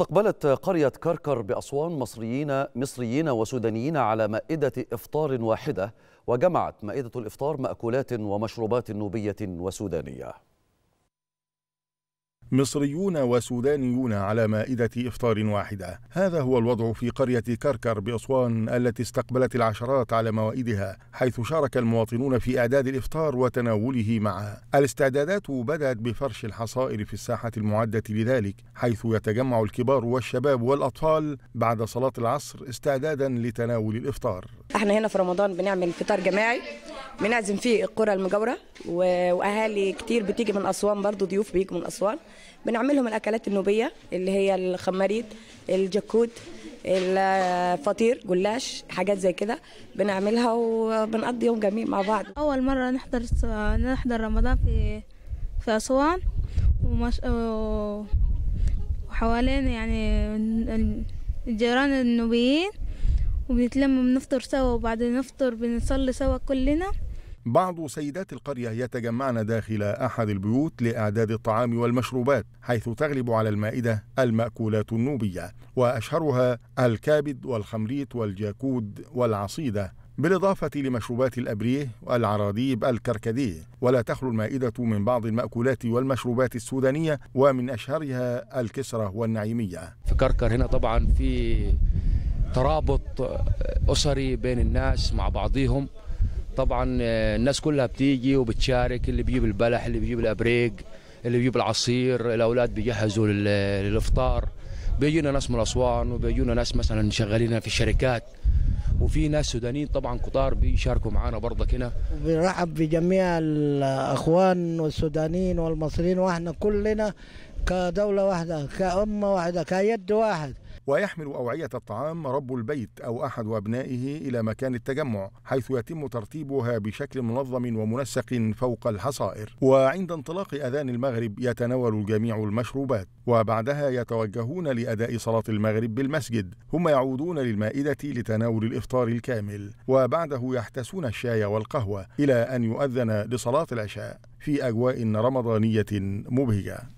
استقبلت قرية كركر بأسوان مصريين مصريين وسودانيين على مائدة إفطار واحدة وجمعت مائدة الإفطار مأكولات ومشروبات نوبية وسودانية. مصريون وسودانيون على مائدة إفطار واحدة. هذا هو الوضع في قرية كركر بأسوان التي استقبلت العشرات على موائدها حيث شارك المواطنون في إعداد الإفطار وتناوله معه الاستعدادات بدأت بفرش الحصائر في الساحة المعدة لذلك حيث يتجمع الكبار والشباب والأطفال بعد صلاة العصر استعدادا لتناول الإفطار. إحنا هنا في رمضان بنعمل فطار جماعي بنعزم فيه القرى المجاورة وأهالي كتير بتيجي من أسوان برضو ضيوف بيجوا من أسوان. بنعمل لهم الأكلات النوبية اللي هي الخماريد الجكود الفطير جلاش حاجات زي كده بنعملها وبنقضي يوم جميل مع بعض. أول مرة نحضر نحضر رمضان في في أسوان ومش... وحوالين يعني الجيران النوبيين وبنتلم بنفطر سوا وبعد نفطر بنصلي سوا كلنا. بعض سيدات القرية يتجمعن داخل أحد البيوت لإعداد الطعام والمشروبات حيث تغلب على المائدة المأكولات النوبية وأشهرها الكابد والخمريت والجاكود والعصيدة بالإضافة لمشروبات الأبريه والعراديب الكركديه. ولا تخلو المائدة من بعض المأكولات والمشروبات السودانية ومن أشهرها الكسرة والنعيمية. في كركر هنا طبعا في ترابط أسري بين الناس مع بعضهم طبعا الناس كلها بتيجي وبتشارك اللي بيجيب البلح اللي بيجيب الأبريق اللي بيجيب العصير الأولاد بيجهزوا للإفطار. بيجونا ناس من أسوان وبيجونا ناس مثلا شغالين في الشركات وفي ناس سودانيين طبعا كتار بيشاركوا معنا برضك هنا بنرحب بجميع الأخوان والسودانيين والمصريين وإحنا كلنا كدولة واحدة كأمة واحدة كيد واحد. ويحمل أوعية الطعام رب البيت أو أحد أبنائه إلى مكان التجمع حيث يتم ترتيبها بشكل منظم ومنسق فوق الحصائر. وعند انطلاق أذان المغرب يتناول الجميع المشروبات وبعدها يتوجهون لأداء صلاة المغرب بالمسجد. ثم يعودون للمائدة لتناول الإفطار الكامل وبعده يحتسون الشاي والقهوة إلى أن يؤذن لصلاة العشاء في أجواء رمضانية مبهجة.